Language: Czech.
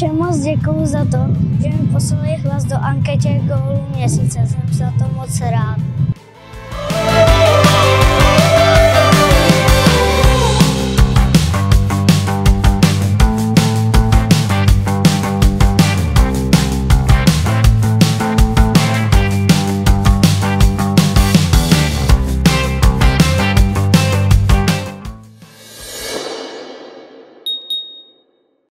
Všem moc děkuju za to, že mi poslali hlas do anketě Gólu měsíce. Jsem za to moc rád.